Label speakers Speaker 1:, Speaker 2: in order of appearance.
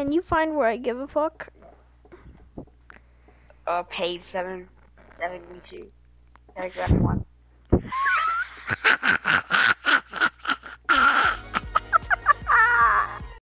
Speaker 1: Can you find where I give a fuck?
Speaker 2: Uh, page seven seventy two, paragraph one.